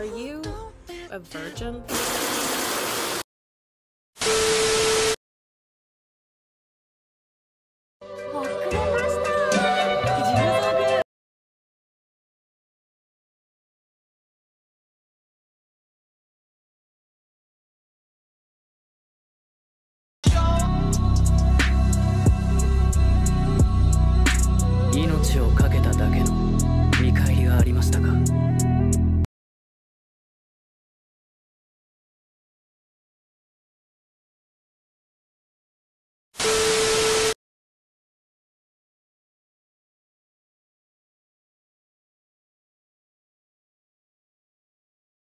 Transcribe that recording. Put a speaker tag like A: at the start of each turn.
A: Are you a virgin?